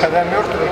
Когда мертвый,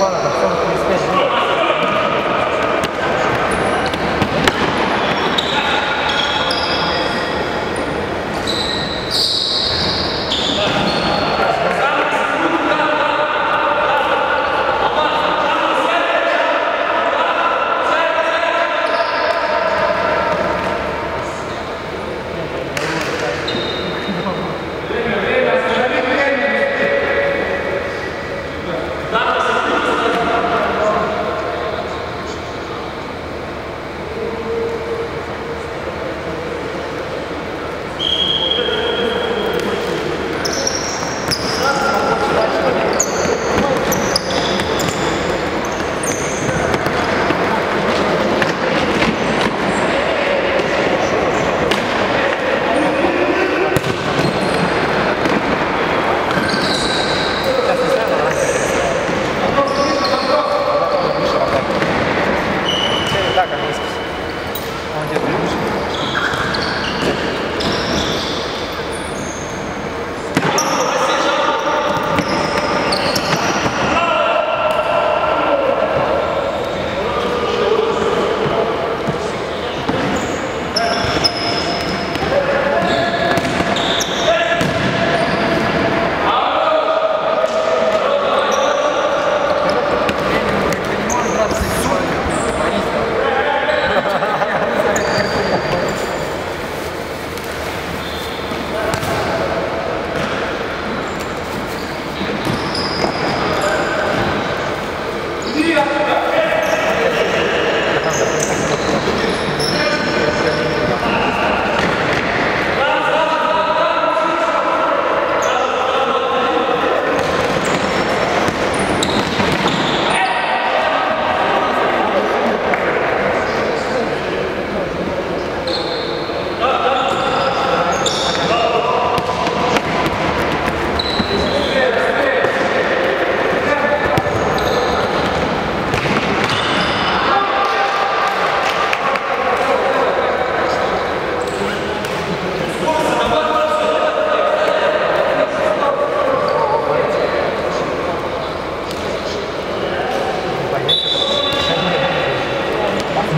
adecuada.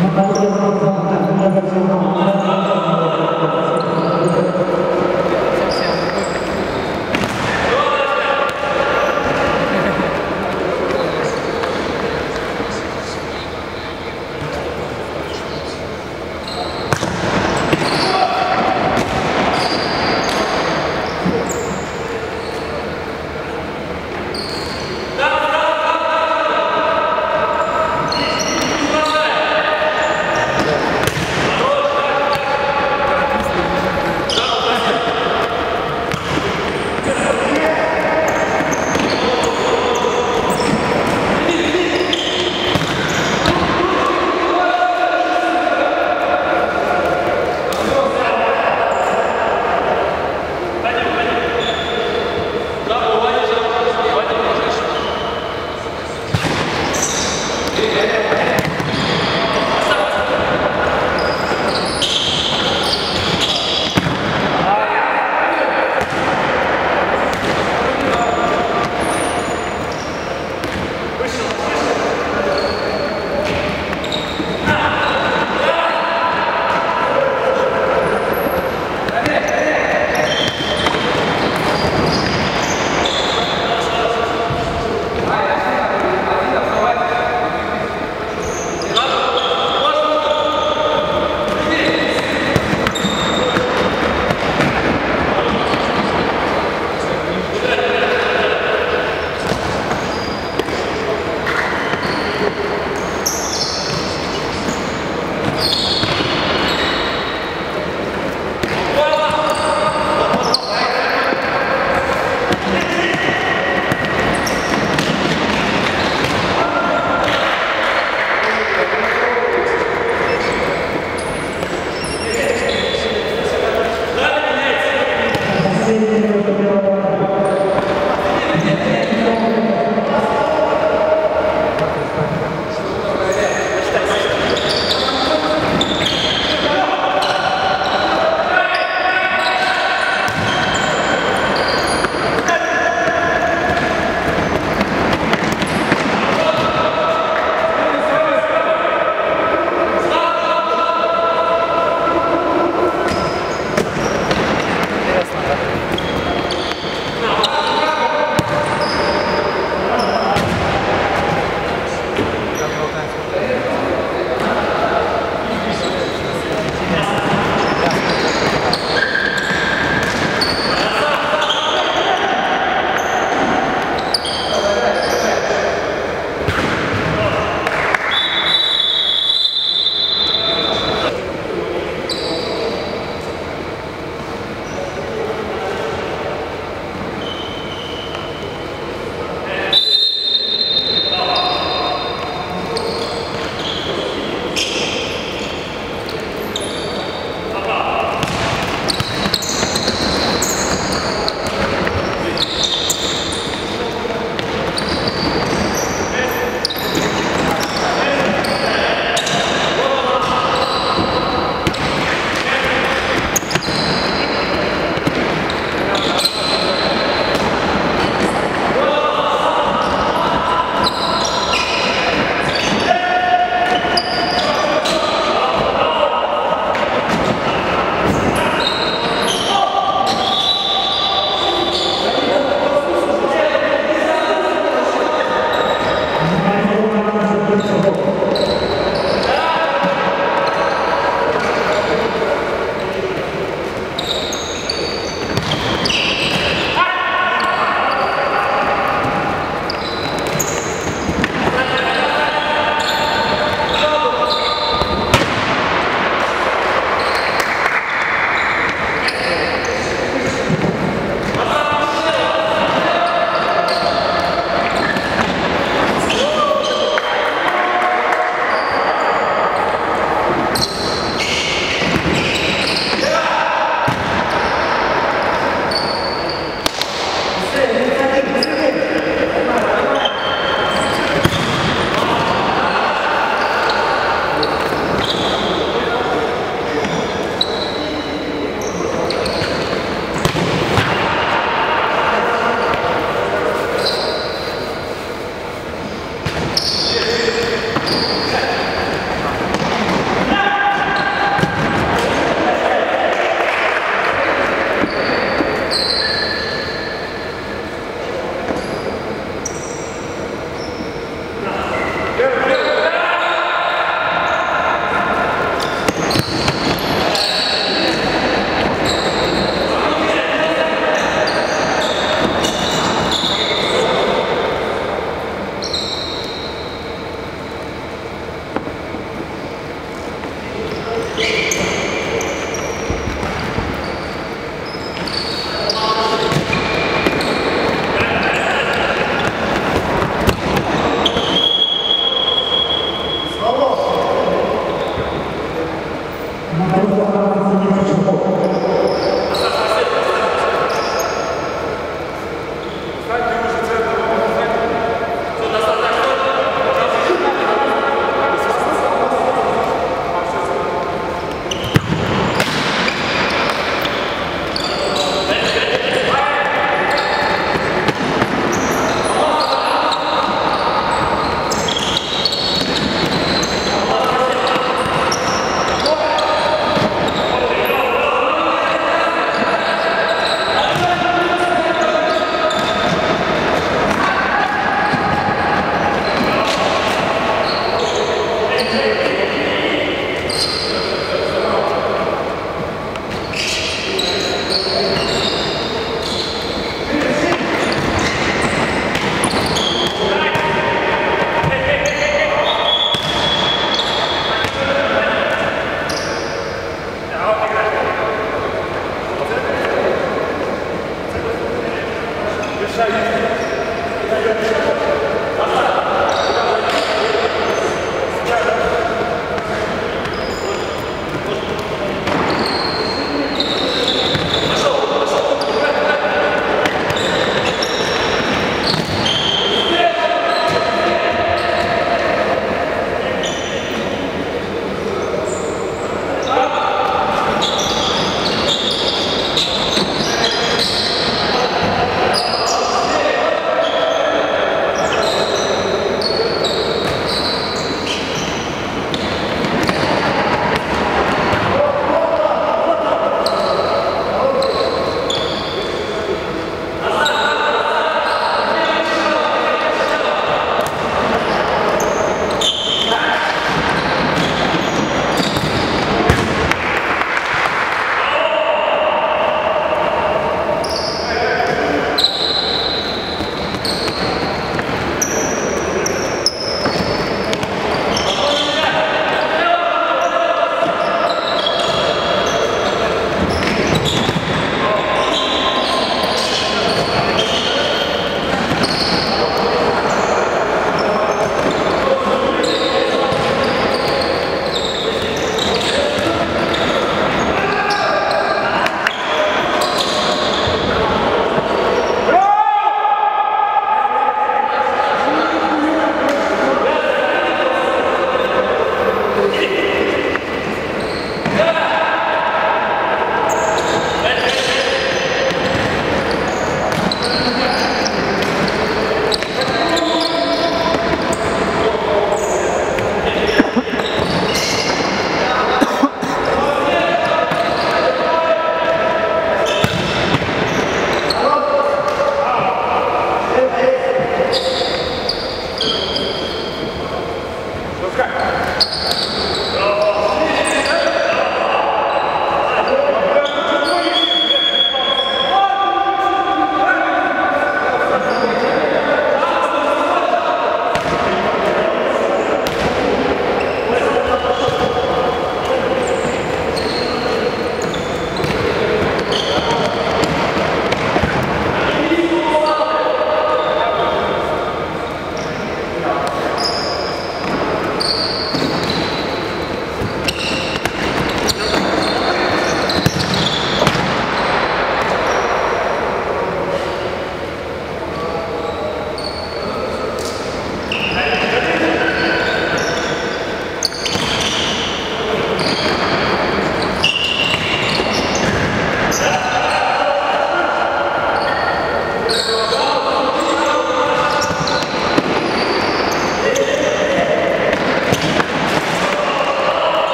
Menghadapi.